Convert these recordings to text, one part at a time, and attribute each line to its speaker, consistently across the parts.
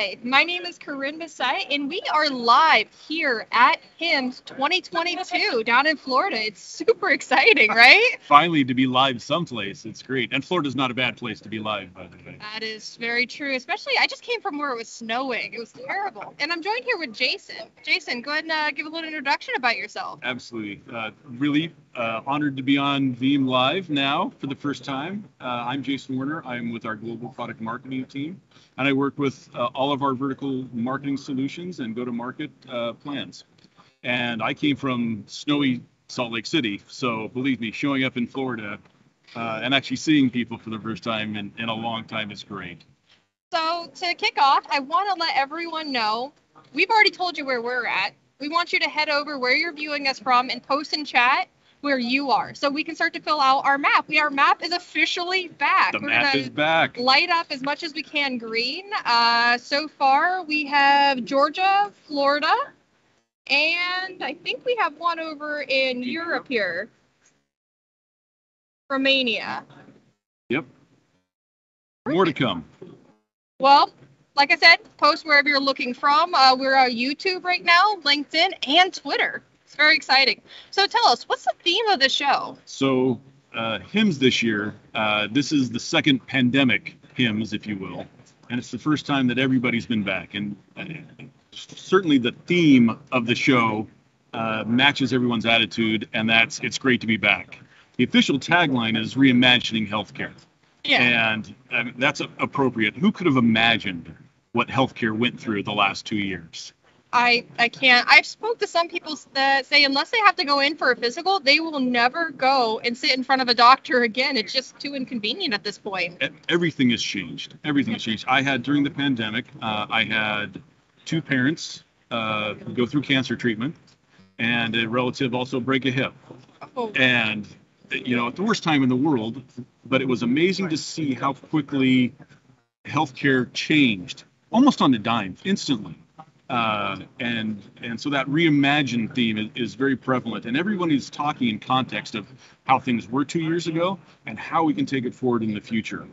Speaker 1: Hi, my name is Corinne Bissett, and we are live here at HIMSS 2022 down in Florida. It's super exciting, right?
Speaker 2: Finally, to be live someplace, it's great. And Florida's not a bad place to be live, by the way.
Speaker 1: That is very true. Especially, I just came from where it was snowing. It was terrible. And I'm joined here with Jason. Jason, go ahead and uh, give a little introduction about yourself.
Speaker 2: Absolutely. Uh, really uh, honored to be on Veeam Live now for the first time. Uh, I'm Jason Werner. I'm with our global product marketing team, and I work with uh, all of our vertical marketing solutions and go-to-market uh, plans. And I came from snowy Salt Lake City, so believe me, showing up in Florida uh, and actually seeing people for the first time in, in a long time is great.
Speaker 1: So, to kick off, I want to let everyone know we've already told you where we're at. We want you to head over where you're viewing us from and post in chat where you are so we can start to fill out our map. We, our map is officially back.
Speaker 2: The
Speaker 1: We're
Speaker 2: map is back.
Speaker 1: light up as much as we can green. Uh, so far, we have Georgia, Florida, and I think we have one over in Europe here. Romania.
Speaker 2: Yep. More to come.
Speaker 1: Well, like I said, post wherever you're looking from. Uh, we're on YouTube right now, LinkedIn, and Twitter. It's very exciting. So tell us, what's the theme of the show?
Speaker 2: So, uh, HIMSS this year, uh, this is the second pandemic HIMSS, if you will, and it's the first time that everybody's been back. And uh, certainly the theme of the show uh, matches everyone's attitude, and that's it's great to be back. The official tagline is reimagining healthcare, Yeah. and I mean, that's appropriate. Who could have imagined what healthcare went through the last two years?
Speaker 1: I I can't. I've spoke to some people that say unless they have to go in for a physical, they will never go and sit in front of a doctor again. It's just too inconvenient at this point.
Speaker 2: Everything has changed. Everything has changed. I had during the pandemic, uh, I had two parents uh, go through cancer treatment, and a relative also break a hip.
Speaker 1: Oh,
Speaker 2: And you know, at the worst time in the world, but it was amazing to see how quickly healthcare changed, almost on the dime, instantly. Uh, and and so that reimagined theme is, is very prevalent, and everyone is talking in context of how things were two years ago and how we can take it forward in the future,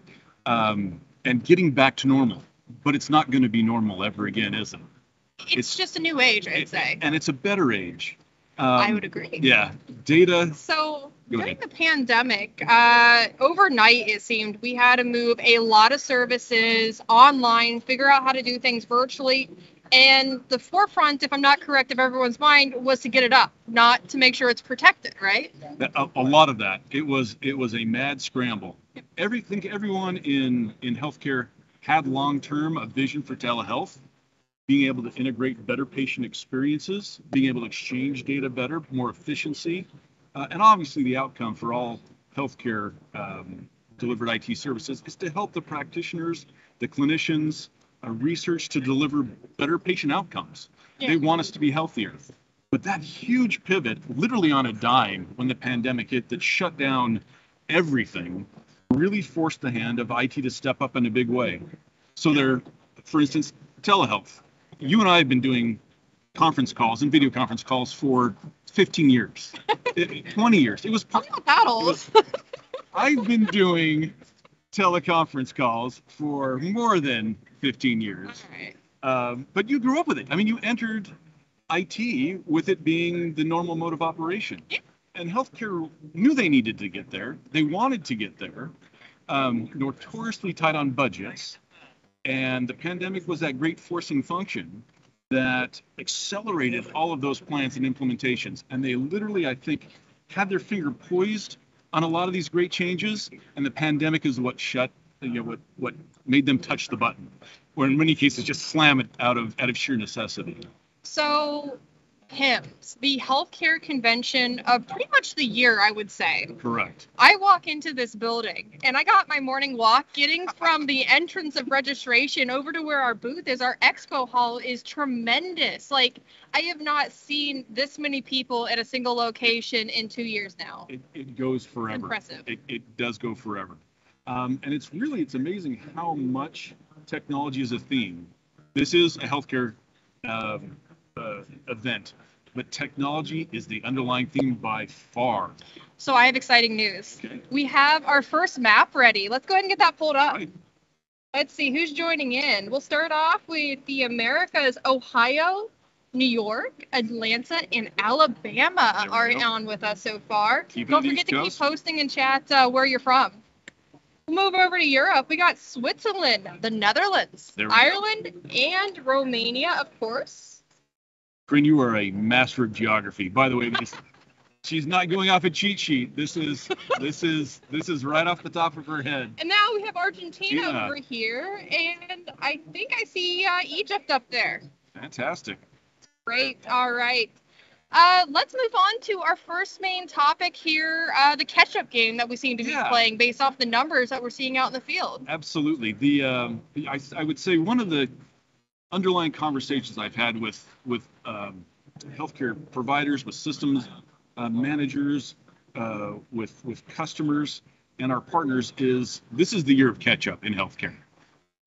Speaker 2: um, and getting back to normal. But it's not going to be normal ever again, is it?
Speaker 1: it's,
Speaker 2: it's-
Speaker 1: just a new age, I'd say.
Speaker 2: And it's a better age. Um,
Speaker 1: I would agree.
Speaker 2: Yeah, data.
Speaker 1: So during the pandemic, uh, overnight it seemed we had to move a lot of services online, figure out how to do things virtually. And the forefront, if I'm not correct, of everyone's mind was to get it up, not to make sure it's protected, right?
Speaker 2: a, a lot of that. It was it was a mad scramble. Every think everyone in in healthcare had long term a vision for telehealth, being able to integrate better patient experiences, being able to exchange data better, more efficiency, uh, and obviously the outcome for all healthcare um, delivered IT services is to help the practitioners, the clinicians, Uh, research to deliver better patient outcomes.
Speaker 1: Yeah.
Speaker 2: They want us to be healthier. But that huge pivot, literally on a dime, when the pandemic hit, that shut down everything, really forced the hand of IT to step up in a big way. So there, for instance, telehealth. You and I have been doing conference calls and video conference calls for 15 years, 20 years. It was
Speaker 1: Tell me about that old.
Speaker 2: I've been doing teleconference calls for more than 15 years.
Speaker 1: Right.
Speaker 2: Um, but you grew up with it. I mean, you entered IT with it being the normal mode of operation.
Speaker 1: Yeah.
Speaker 2: And healthcare knew they needed to get there. They wanted to get there. Um, notoriously tight on budgets. And the pandemic was that great forcing function that accelerated all of those plans and implementations. And they literally, I think, had their finger poised on a lot of these great changes. And the pandemic is what shut, you know, what, what made them touch the button, or in many cases just slam it out of out of sheer necessity.
Speaker 1: So, HIMSS, the healthcare convention of pretty much the year, I would say.
Speaker 2: Correct.
Speaker 1: I walk into this building and I got my morning walk getting from the entrance of registration over to where our booth is. Our expo hall is tremendous. Like, I have not seen this many people at a single location in two years now.
Speaker 2: It, it goes forever.
Speaker 1: Impressive.
Speaker 2: It, it does go forever. Um, and it's really it's amazing how much technology is a theme. This is a healthcare um, uh, event, but technology is the underlying theme by far.
Speaker 1: So, I have exciting news.
Speaker 2: Okay.
Speaker 1: We have our first map ready. Let's go ahead and get that pulled up.
Speaker 2: Right.
Speaker 1: Let's see who's joining in. We'll start off with the Americas, Ohio, New York, Atlanta, and Alabama are on with us so far. Don't forget to keep posting in chat uh, where you're from. We'll move over to Europe. We got Switzerland, the Netherlands,
Speaker 2: There we go.
Speaker 1: Ireland, and Romania, of course.
Speaker 2: Corinne, you are a master of geography. By the way, this, she's not going off a cheat sheet. This is this is this is right off the top of her head.
Speaker 1: And now we have Argentina
Speaker 2: Yeah.
Speaker 1: over here, and I think I see uh, Egypt up there.
Speaker 2: Fantastic.
Speaker 1: Great. All right. Uh, let's move on to our first main topic here, uh, the catch-up game that we seem to be
Speaker 2: Yeah.
Speaker 1: playing based off the numbers that we're seeing out in the field.
Speaker 2: Absolutely. The, um, I, I would say one of the underlying conversations I've had with with um, healthcare providers, with systems uh, managers, uh, with with customers, and our partners is this is the year of catch up in healthcare.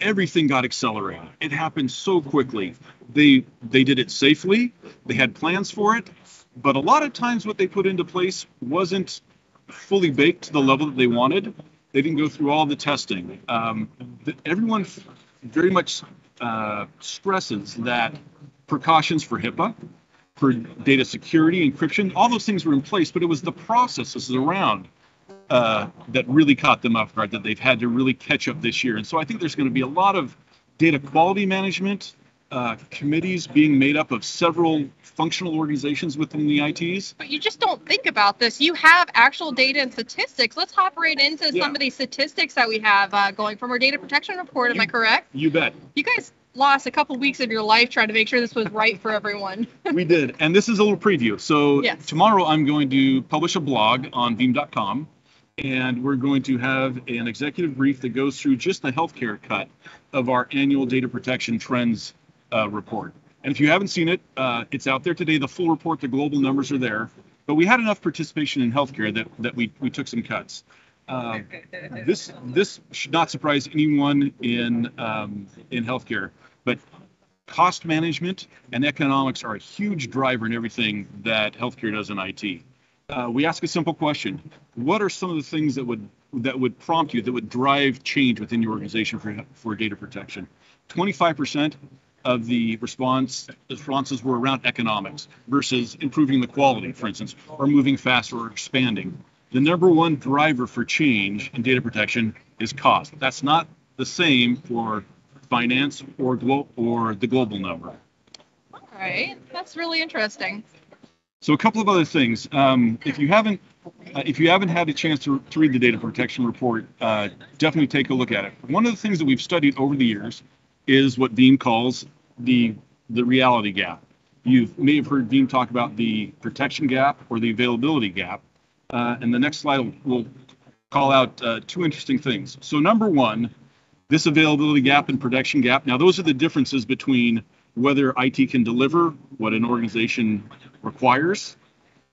Speaker 2: Everything got accelerated. It happened so quickly. They they did it safely. They had plans for it, but a lot of times what they put into place wasn't fully baked to the level that they wanted. They didn't go through all the testing. Um, th- everyone very much uh, stresses that precautions for HIPAA, for data security, encryption, all those things were in place, but it was the processes around uh, that really caught them off guard that they've had to really catch up this year. And so I think there's going to be a lot of data quality management uh, committees being made up of several functional organizations within the ITs.
Speaker 1: But you just don't think about this. You have actual data and statistics. Let's hop right into
Speaker 2: Yeah.
Speaker 1: some of these statistics that we have uh, going from our data protection report. Am I correct?
Speaker 2: You bet.
Speaker 1: You guys lost a couple weeks of your life trying to make sure this was right for everyone.
Speaker 2: we did. And this is a little preview. So
Speaker 1: Yes.
Speaker 2: tomorrow I'm going to publish a blog on Veeam.com, and we're going to have an executive brief that goes through just the healthcare cut of our annual data protection trends uh, report. And if you haven't seen it, uh, it's out there today. The full report, the global numbers are there. But we had enough participation in healthcare that, that we, we took some cuts. Um, this this should not surprise anyone in um, in healthcare, but cost management and economics are a huge driver in everything that healthcare does in IT. Uh, we ask a simple question: What are some of the things that would that would prompt you, that would drive change within your organization for for data protection? 25% of the response responses were around economics versus improving the quality, for instance, or moving faster or expanding. The number one driver for change in data protection is cost. That's not the same for finance or glo- or the global number.
Speaker 1: All right. That's really interesting.
Speaker 2: So a couple of other things. Um, if you haven't uh, if you haven't had a chance to, to read the data protection report, uh, definitely take a look at it. One of the things that we've studied over the years is what Dean calls the the reality gap. You may have heard Dean talk about the protection gap or the availability gap. Uh, and the next slide will, will call out uh, two interesting things. So number one, this availability gap and protection gap. Now those are the differences between whether IT can deliver what an organization requires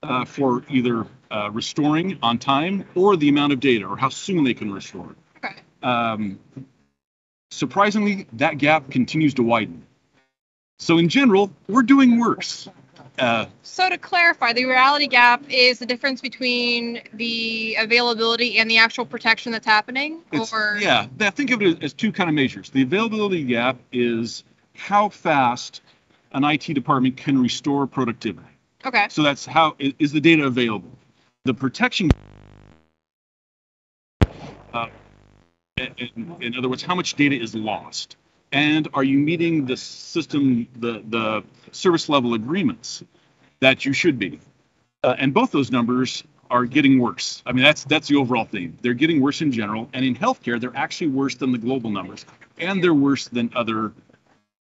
Speaker 2: uh, for either uh, restoring on time or the amount of data or how soon they can restore.
Speaker 1: Okay.
Speaker 2: Um, surprisingly, that gap continues to widen. So in general, we're doing worse. Uh,
Speaker 1: So to clarify, the reality gap is the difference between the availability and the actual protection that's happening, or
Speaker 2: yeah, th- think of it as two kind of measures. The availability gap is how fast an IT department can restore productivity.
Speaker 1: Okay,
Speaker 2: So that's how is the data available. The protection, uh, in, in other words, how much data is lost, and are you meeting the system, the the service level agreements that you should be? Uh, and both those numbers are getting worse. I mean, that's that's the overall theme. They're getting worse in general, and in healthcare, they're actually worse than the global numbers, and they're worse than other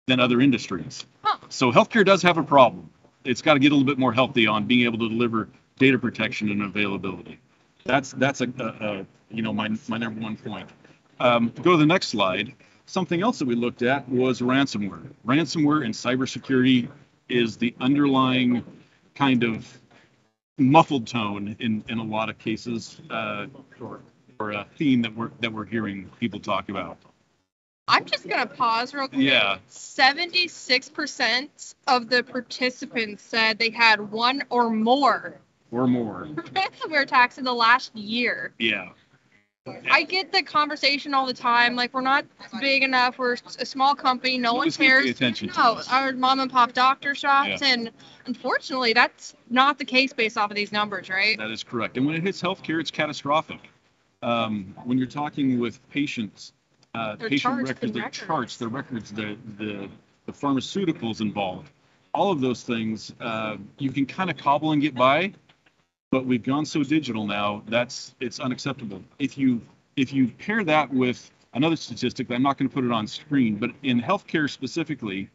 Speaker 2: than other industries.
Speaker 1: Huh.
Speaker 2: So healthcare does have a problem. It's got to get a little bit more healthy on being able to deliver data protection and availability. That's that's a, a, a you know my my number one point. Um, go to the next slide. Something else that we looked at was ransomware. Ransomware and cybersecurity is the underlying kind of muffled tone in, in a lot of cases, uh, or, or a theme that we're that we're hearing people talk about.
Speaker 1: I'm just gonna pause real quick.
Speaker 2: Yeah.
Speaker 1: 76% of the participants said they had one or more
Speaker 2: Or more.
Speaker 1: ransomware attacks in the last year.
Speaker 2: Yeah.
Speaker 1: I get the conversation all the time. Like we're not big enough. We're a small company. No one cares.
Speaker 2: attention
Speaker 1: no, our mom and pop doctor shops,
Speaker 2: Yeah.
Speaker 1: and unfortunately, that's not the case based off of these numbers, right?
Speaker 2: That is correct. And when it hits healthcare, it's catastrophic. Um, when you're talking with patients, uh, patient
Speaker 1: charts
Speaker 2: records, the
Speaker 1: records.
Speaker 2: charts, the records, the, the, the pharmaceuticals involved, all of those things, uh, you can kind of cobble and get by, but we've gone so digital now, that's, it's unacceptable. If you, if you pair that with another statistic, I'm not going to put it on screen, but in healthcare specifically,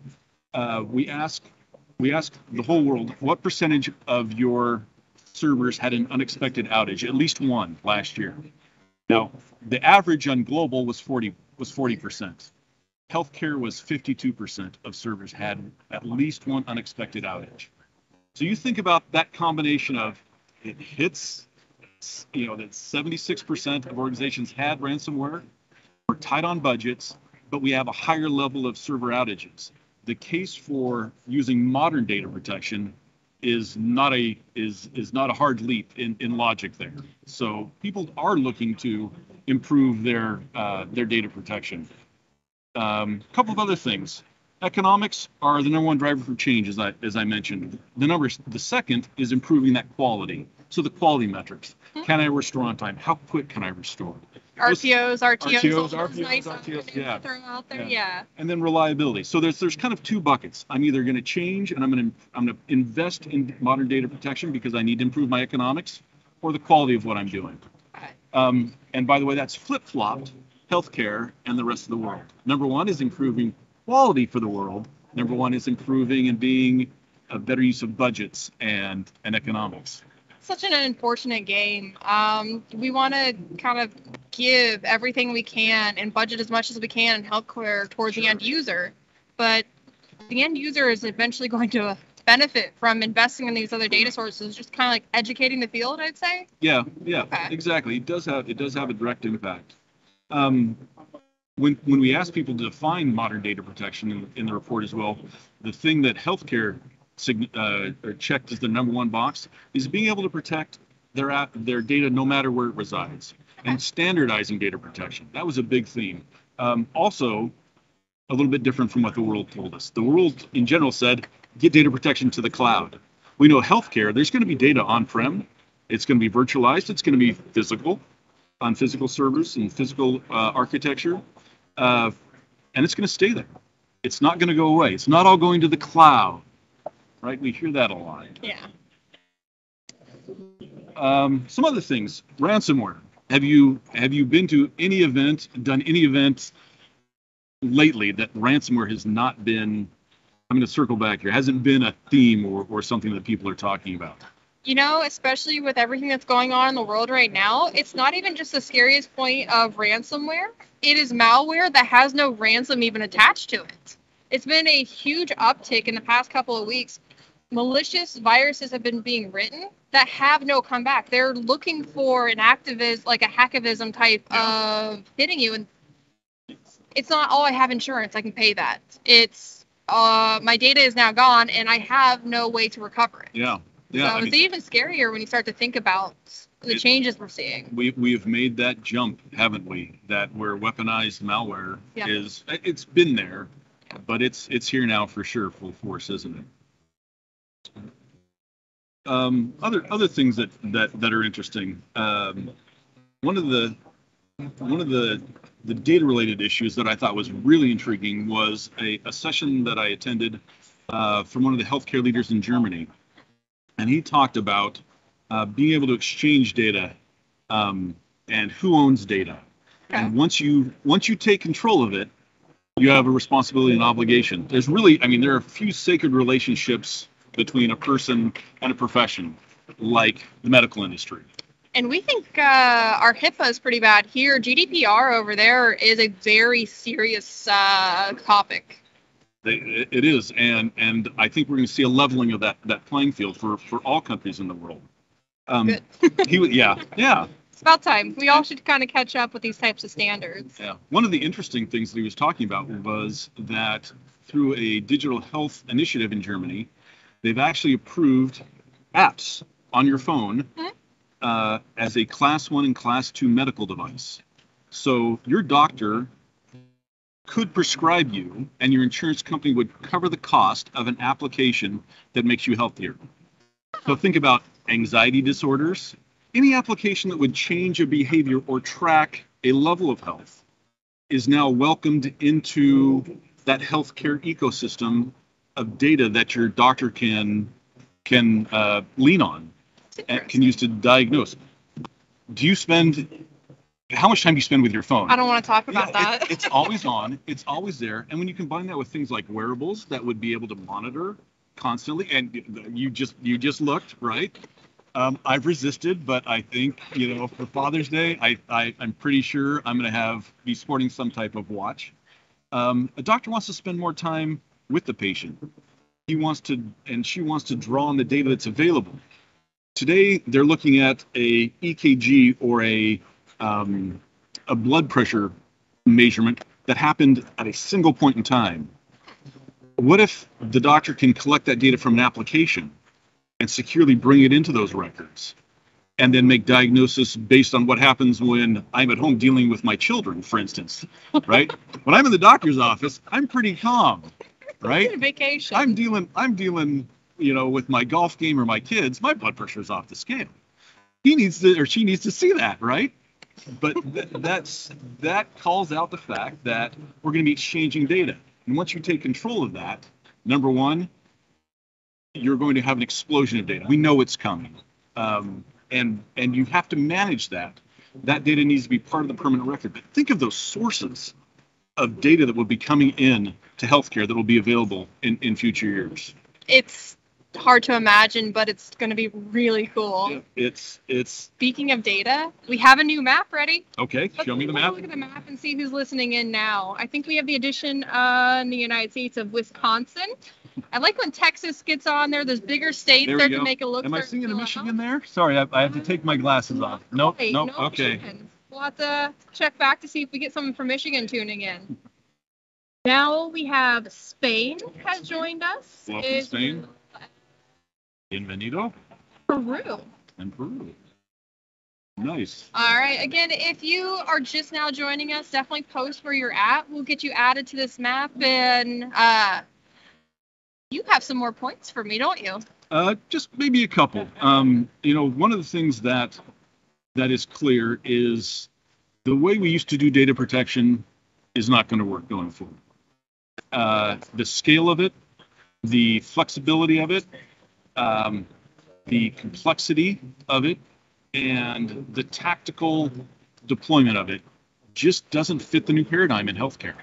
Speaker 2: uh, we ask, we ask the whole world, what percentage of your servers had an unexpected outage, at least one last year. Now, the average on global was 40 was 40%. Healthcare was 52% of servers had at least one unexpected outage. So you think about that combination of it hits, you know, that 76% of organizations had ransomware. We're tight on budgets, but we have a higher level of server outages. The case for using modern data protection is not a is is not a hard leap in, in logic there. So people are looking to improve their uh, their data protection. A um, couple of other things. Economics are the number one driver for change, as I as I mentioned. The number The second is improving that quality. So the quality metrics. Can I restore on time? How quick can I restore? Those-
Speaker 1: RTOs, RTOs,
Speaker 2: RTOs, RTOs,
Speaker 1: nice
Speaker 2: RTOs, yeah.
Speaker 1: throw out there.
Speaker 2: Yeah.
Speaker 1: Yeah.
Speaker 2: and then reliability. So there's there's kind of two buckets. I'm either going to change and I'm going to I'm going to invest in modern data protection because I need to improve my economics, or the quality of what I'm doing. Um, and by the way, that's flip flopped healthcare and the rest of the world. Number one is improving quality for the world. Number one is improving and being a better use of budgets and and economics.
Speaker 1: Such an unfortunate game. Um, we want to kind of give everything we can and budget as much as we can in healthcare towards the end user, but the end user is eventually going to benefit from investing in these other data sources. Just kind of like educating the field, I'd say.
Speaker 2: Yeah, yeah,
Speaker 1: Okay.
Speaker 2: exactly. It does have it does have a direct impact. Um, when when we ask people to define modern data protection in, in the report as well, the thing that healthcare sign, uh, or checked as the number one box is being able to protect their app, their data no matter where it resides, and standardizing data protection. That was a big theme. Um, also, a little bit different from what the world told us. The world in general said get data protection to the cloud. We know healthcare. There's going to be data on-prem. It's going to be virtualized. It's going to be physical, on physical servers and physical uh, architecture, uh, and it's going to stay there. It's not going to go away. It's not all going to the cloud, right? We hear that a lot.
Speaker 1: Yeah.
Speaker 2: Um, some other things. Ransomware. Have you have you been to any event, done any event lately that ransomware has not been? I'm going to circle back here. Hasn't been a theme or, or something that people are talking about.
Speaker 1: You know, especially with everything that's going on in the world right now, it's not even just the scariest point of ransomware. It is malware that has no ransom even attached to it. It's been a huge uptick in the past couple of weeks. Malicious viruses have been being written that have no comeback. They're looking for an activist, like a hacktivism type of hitting you, and it's not. Oh, I have insurance. I can pay that. It's uh, my data is now gone, and I have no way to recover it.
Speaker 2: Yeah, yeah.
Speaker 1: so
Speaker 2: I
Speaker 1: it's
Speaker 2: mean,
Speaker 1: even scarier when you start to think about the
Speaker 2: It-
Speaker 1: changes we're seeing.
Speaker 2: we we have made that jump, haven't we? That where weaponized malware
Speaker 1: Yeah.
Speaker 2: is. It's been there, but it's it's here now for sure, full force, isn't it? Um, other other things that that that are interesting. Um, one of the one of the the data related issues that I thought was really intriguing was a, a session that I attended uh, from one of the healthcare leaders in Germany, and he talked about uh, being able to exchange data um, and who owns data. And once you once you take control of it, you have a responsibility and obligation. There's really, I mean, there are a few sacred relationships between a person and a profession, like the medical industry.
Speaker 1: And we think uh, our HIPAA is pretty bad here. GDPR over there is a very serious uh, topic.
Speaker 2: They, it is, and and I think we're going to see a leveling of that that playing field for for all countries in the world. Um,
Speaker 1: Good.
Speaker 2: he yeah, yeah,
Speaker 1: It's about time. We all should kind of catch up with these types of standards.
Speaker 2: yeah. One of the interesting things that he was talking about was that through a digital health initiative in Germany, they've actually approved apps on your phone
Speaker 1: Mhm.
Speaker 2: uh, as a class one and class two medical device. So your doctor could prescribe you, and your insurance company would cover the cost of an application that makes you healthier. So think about anxiety disorders, any application that would change a behavior or track a level of health is now welcomed into that healthcare ecosystem of data that your doctor can can uh, lean on and can use to diagnose. Do you spend how much time do you spend with your phone?
Speaker 1: I don't want to talk about
Speaker 2: Yeah,
Speaker 1: that.
Speaker 2: it- it's always on. It's always there. And when you combine that with things like wearables that would be able to monitor constantly, and you just you just looked right. Um, I've resisted, but I think you know for Father's Day, I, I I'm pretty sure I'm going to have be sporting some type of watch. Um, a doctor wants to spend more time with the patient. He wants to, and she wants to draw on the data that's available. Today, they're looking at a EKG or a um, a blood pressure measurement that happened at a single point in time. What if the doctor can collect that data from an application and securely bring it into those records and then make diagnosis based on what happens when I'm at home dealing with my children, for instance, right? when I'm in the doctor's office, I'm pretty calm, right?
Speaker 1: Vacation.
Speaker 2: I'm dealing I'm dealing, you know, with my golf game or my kids, my blood pressure's off the scale. He needs to or she needs to see that, right? But th- that's that calls out the fact that we're going to be exchanging data. And once you take control of that, number one, you're going to have an explosion of data. We know it's coming. Um, and and you have to manage that. That data needs to be part of the permanent record. But think of those sources of data that will be coming in to healthcare that will be available in, in future years.
Speaker 1: it's hard to imagine, but it's going to be really cool.
Speaker 2: It's it's
Speaker 1: Speaking of data, we have a new map ready.
Speaker 2: okay.
Speaker 1: Let's
Speaker 2: Show me the map.
Speaker 1: Look at the map and see who's listening in now. I think we have the addition uh, in the United States of Wisconsin. I like when Texas gets on there. There's bigger states
Speaker 2: There
Speaker 1: there
Speaker 2: go.
Speaker 1: to make it look.
Speaker 2: Am I seeing a. Michigan there? Sorry, I, I have to take my glasses off. Nope, nope.
Speaker 1: no
Speaker 2: okay.
Speaker 1: Michigans. We'll have to check back to see if we get someone from Michigan tuning in. Now we have Spain has joined us.
Speaker 2: Welcome,
Speaker 1: Is
Speaker 2: Spain. Bienvenido
Speaker 1: Peru.
Speaker 2: and Peru. Nice.
Speaker 1: All right. Again, if you are just now joining us, definitely post where you're at. We'll get you added to this map, and uh, you have some more points for me, don't you?
Speaker 2: Uh, just maybe a couple. Um, you know, one of the things that that is clear is the way we used to do data protection is not going to work going forward. Uh, the scale of it, the flexibility of it, um, the complexity of it, and the tactical deployment of it just doesn't fit the new paradigm in healthcare.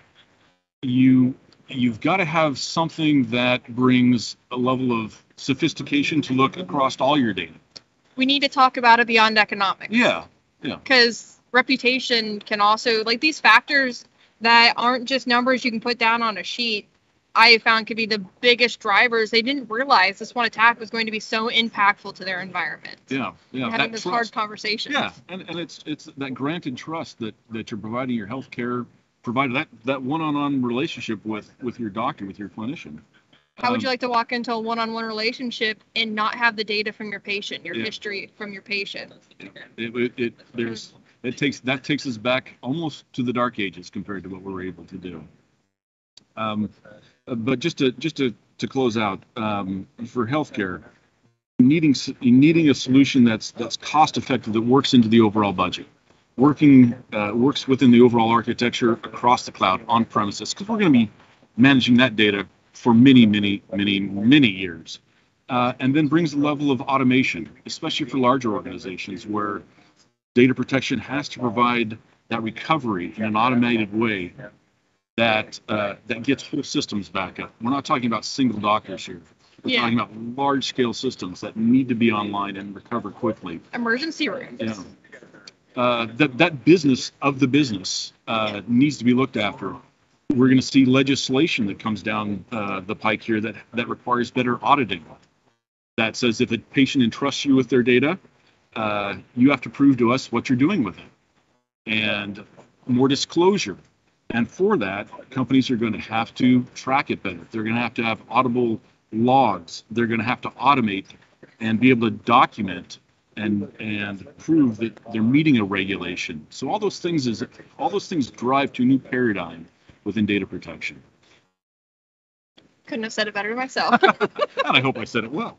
Speaker 2: You you've got to have something that brings a level of sophistication to look across all your data.
Speaker 1: We need to talk about it beyond economics.
Speaker 2: Yeah, yeah.
Speaker 1: because reputation can also like these factors that aren't just numbers you can put down on a sheet i found could be the biggest drivers they didn't realize this one attack was going to be so impactful to their environment
Speaker 2: yeah, yeah.
Speaker 1: having this
Speaker 2: trust.
Speaker 1: hard conversation
Speaker 2: Yeah, and, and it's it's that granted trust that that you're providing your healthcare provider that that one-on-one relationship with with your doctor with your clinician.
Speaker 1: How would you
Speaker 2: Um,
Speaker 1: like to walk into a one-on-one relationship and not have the data from your patient your
Speaker 2: Yeah.
Speaker 1: history from your patient
Speaker 2: It, it, it there's it takes that takes us back almost to the dark ages compared to what we're able to do. Um, but just to just to to close out um, for healthcare, needing needing a solution that's that's cost effective that works into the overall budget, working uh, works within the overall architecture across the cloud on premises because we're going to be managing that data for many many many many years. Uh, and then brings a level of automation, especially for larger organizations where data protection has to provide that recovery in an automated way that uh, that gets whole systems back up. We're not talking about single doctors here. We're
Speaker 1: Yeah.
Speaker 2: talking about large scale systems that need to be online and recover quickly.
Speaker 1: emergency rooms
Speaker 2: Yeah. Uh, that that business of the business uh, needs to be looked after. We're going to see legislation that comes down uh, the pike here that that requires better auditing. That says if a patient entrusts you with their data, uh, you have to prove to us what you're doing with it, and more disclosure. And for that, companies are going to have to track it better. They're going to have to have audible logs. They're going to have to automate and be able to document and and prove that they're meeting a regulation. So all those things is all those things drive to a new paradigm within data protection.
Speaker 1: Couldn't have said it better myself.
Speaker 2: and I hope I said it well.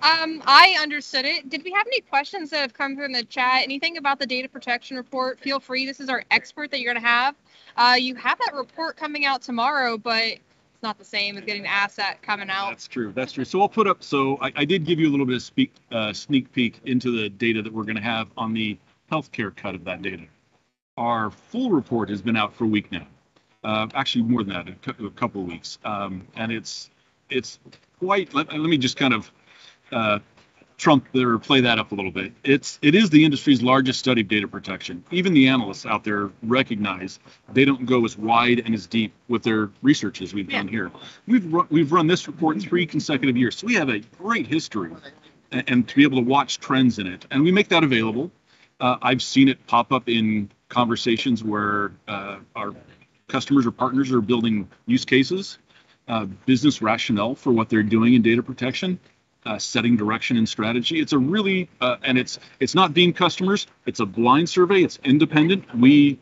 Speaker 1: Um, I understood it. Did we have any questions that have come from the chat? Anything about the data protection report? Feel free. This is our expert that you're going to have. Uh, you have that report coming out tomorrow, but it's not the same as getting the asset coming out.
Speaker 2: That's true. That's true. So I'll put up. So I, I did give you a little bit of speak, uh, sneak peek into the data that we're going to have on the healthcare cut of that data. Our full report has been out for a week now. Uh, actually, more than that, a, a couple of weeks. Um, and it's it's quite. Let, let me just kind of uh, trump or play that up a little bit. It's it is the industry's largest study of data protection. Even the analysts out there recognize they don't go as wide and as deep with their research as we've done here. We've run, we've run this report three consecutive years, so we have a great history, and, and to be able to watch trends in it, and we make that available. Uh, I've seen it pop up in conversations where uh, our customers or partners are building use cases, uh, business rationale for what they're doing in data protection uh, setting direction and strategy. It's a really uh, and it's it's not being customers. It's a blind survey. It's independent. We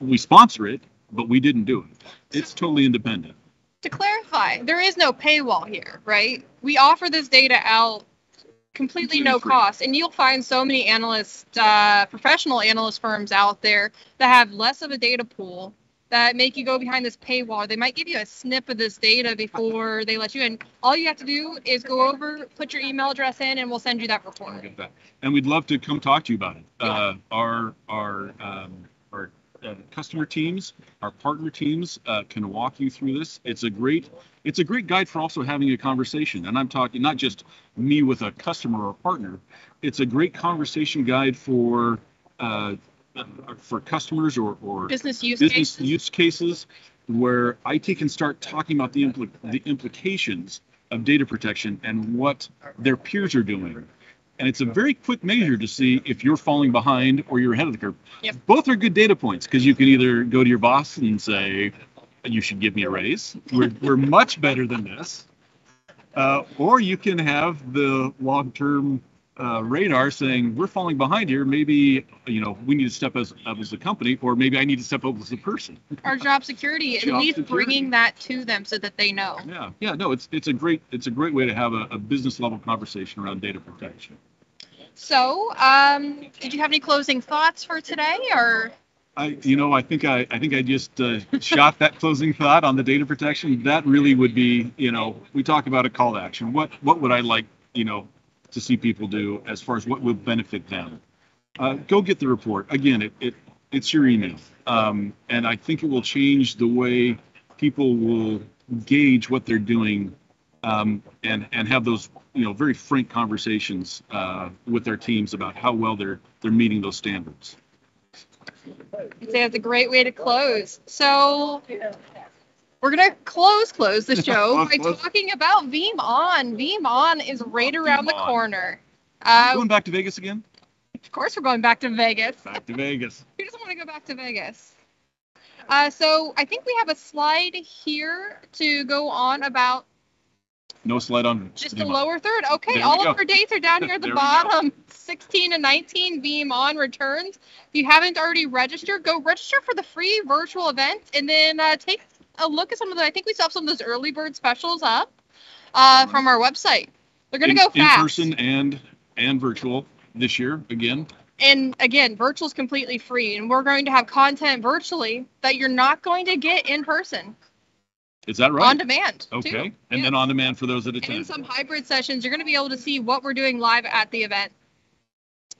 Speaker 2: we sponsor it, but we didn't do it. It's totally independent.
Speaker 1: To clarify, there is no paywall here, right? We offer this data out completely no
Speaker 2: free.
Speaker 1: cost, and you'll find so many analyst, uh, professional analyst firms out there that have less of a data pool that make you go behind this paywall. They might give you a snip of this data before they let you in. All you have to do is go over, put your email address in, and we'll send you that report.
Speaker 2: Get that. And we'd love to come talk to you about it.
Speaker 1: Yeah.
Speaker 2: Uh, our our um, our uh, customer teams, our partner teams uh, can walk you through this. It's a great it's a great guide for also having a conversation. And I'm talking not just me with a customer or a partner. It's a great conversation guide for uh, for customers or, or
Speaker 1: Business use
Speaker 2: business
Speaker 1: cases.
Speaker 2: use cases where IT can start talking about the, impl- the implications of data protection and what their peers are doing. And it's a very quick measure to see if you're falling behind or you're ahead of the curve.
Speaker 1: Yep.
Speaker 2: Both are good data points because you can either go to your boss and say, you should give me a raise. We're, we're much better than this. Uh, or you can have the long-term uh, radar saying we're falling behind here. Maybe you know we need to step as, up as a company, or maybe I need to step up as a person.
Speaker 1: Our job security, at
Speaker 2: Job
Speaker 1: least
Speaker 2: security.
Speaker 1: bringing that to them so that they know.
Speaker 2: Yeah, yeah, no, it's it's a great it's a great way to have a, a business level conversation around data protection.
Speaker 1: So, um, did you have any closing thoughts for today, or
Speaker 2: I, you know, I think I, I think I just uh, shot that closing thought on the data protection. That really would be, you know, we talk about a call to action. What, what would I like, you know, to see people do as far as what will benefit them? Uh, go get the report. Again, it, it it's your email, um, and I think it will change the way people will gauge what they're doing, um, and and have those, you know, very frank conversations uh, with their teams about how well they're they're meeting those standards.
Speaker 1: I'd say that's a great way to close. So we're gonna close close the show by talking about Veeam On. Veeam On is right around the
Speaker 2: Veeam On.
Speaker 1: corner. Uh,
Speaker 2: Going back to Vegas again?
Speaker 1: of course, we're going back to Vegas.
Speaker 2: Back to Vegas.
Speaker 1: Who doesn't want to go back to Vegas? Uh, so I think we have a slide here to go on about
Speaker 2: No slide on.
Speaker 1: just the
Speaker 2: On.
Speaker 1: lower third. Okay,
Speaker 2: There
Speaker 1: all of our dates are down here at the
Speaker 2: There we go.
Speaker 1: bottom. 16 and 19 Veeam On returns. If you haven't already registered, go register for the free virtual event and then uh, take a look at some of the. I think we still have some of those early bird specials up uh, from our website. They're gonna go fast.
Speaker 2: In person and and virtual this year again.
Speaker 1: And again, virtual is completely free, and we're going to have content virtually that you're not going to get in person
Speaker 2: Is that right?
Speaker 1: on demand. too.
Speaker 2: okay. And
Speaker 1: Yeah.
Speaker 2: then on demand for those that attend.
Speaker 1: And in some hybrid sessions, you're going to be able to see what we're doing live at the event.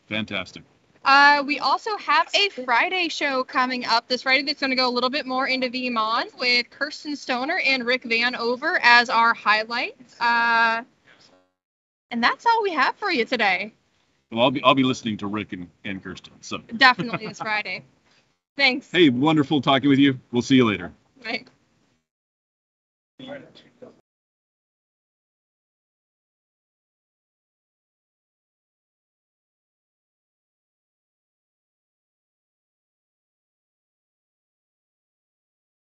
Speaker 2: Fantastic.
Speaker 1: Uh, we also have a Friday show coming up this Friday that's going to go a little bit more into Veeam On with Kirsten Stoner and Rick Vanover as our highlights. Uh, and that's all we have for you today.
Speaker 2: Well, I'll be I'll be listening to Rick and, and Kirsten. So
Speaker 1: Definitely this Friday. Thanks.
Speaker 2: hey, wonderful talking with you. We'll see you later.
Speaker 3: Right.